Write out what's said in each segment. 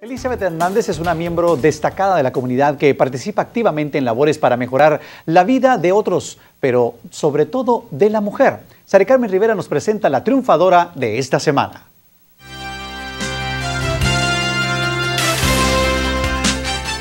Elizabeth Hernández es una miembro destacada de la comunidad que participa activamente en labores para mejorar la vida de otros, pero sobre todo de la mujer. Sari Carmen Rivera nos presenta la triunfadora de esta semana.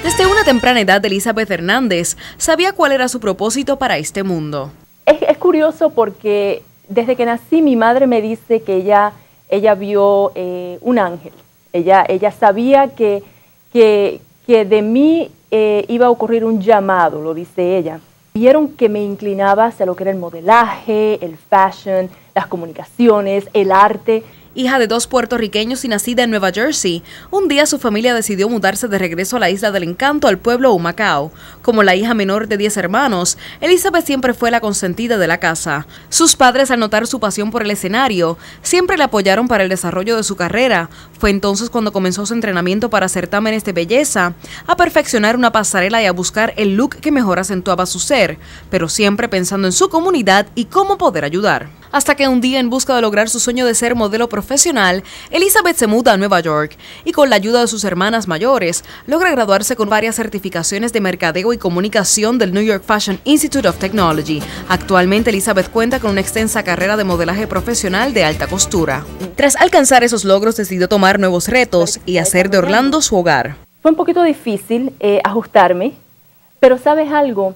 Desde una temprana edad, Elizabeth Hernández sabía cuál era su propósito para este mundo. Es, curioso porque desde que nací mi madre me dice que ella, ella vio eh, un ángel ella, ella sabía que, que, de mí eh, iba a ocurrir un llamado, lo dice ella. Vieron que me inclinaba hacia lo que era el modelaje, el fashion, las comunicaciones, el arte. Hija de dos puertorriqueños y nacida en Nueva Jersey, un día su familia decidió mudarse de regreso a la isla del encanto al pueblo Humacao. Como la hija menor de 10 hermanos, Elizabeth siempre fue la consentida de la casa. Sus padres, al notar su pasión por el escenario, siempre le apoyaron para el desarrollo de su carrera. Fue entonces cuando comenzó su entrenamiento para certámenes de belleza, a perfeccionar una pasarela y a buscar el look que mejor acentuaba su ser, pero siempre pensando en su comunidad y cómo poder ayudar hasta que un día en busca de lograr su sueño de ser modelo profesional, Elizabeth se muda a Nueva York y con la ayuda de sus hermanas mayores logra graduarse con varias certificaciones de mercadeo y comunicación del New York Fashion Institute of Technology. Actualmente Elizabeth cuenta con una extensa carrera de modelaje profesional de alta costura. Tras alcanzar esos logros decidió tomar nuevos retos y hacer de Orlando su hogar. Fue un poquito difícil eh, ajustarme, pero sabes algo,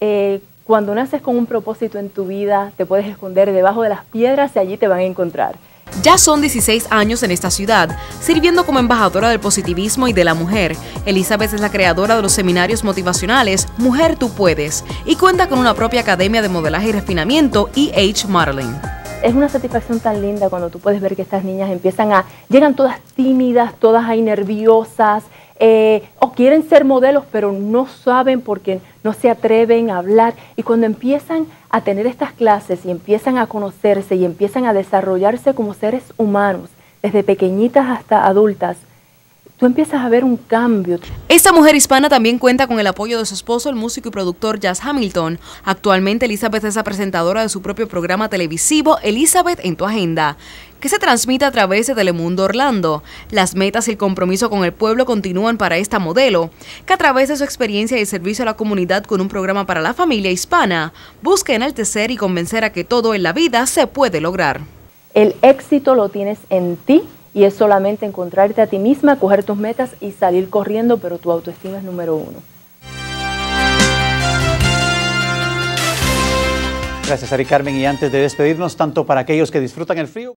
eh, cuando naces con un propósito en tu vida, te puedes esconder debajo de las piedras y allí te van a encontrar. Ya son 16 años en esta ciudad, sirviendo como embajadora del positivismo y de la mujer. Elizabeth es la creadora de los seminarios motivacionales Mujer Tú Puedes y cuenta con una propia academia de modelaje y refinamiento EH Modeling. Es una satisfacción tan linda cuando tú puedes ver que estas niñas empiezan a, llegan todas tímidas, todas ahí nerviosas, eh, o quieren ser modelos, pero no saben porque no se atreven a hablar. Y cuando empiezan a tener estas clases y empiezan a conocerse y empiezan a desarrollarse como seres humanos, desde pequeñitas hasta adultas, tú empiezas a ver un cambio. Esta mujer hispana también cuenta con el apoyo de su esposo, el músico y productor Jazz Hamilton. Actualmente Elizabeth es la presentadora de su propio programa televisivo Elizabeth en tu agenda, que se transmite a través de Telemundo Orlando. Las metas y el compromiso con el pueblo continúan para esta modelo, que a través de su experiencia y servicio a la comunidad con un programa para la familia hispana, busca enaltecer y convencer a que todo en la vida se puede lograr. El éxito lo tienes en ti y es solamente encontrarte a ti misma, coger tus metas y salir corriendo, pero tu autoestima es número uno. Gracias, Ari Carmen. Y antes de despedirnos, tanto para aquellos que disfrutan el frío,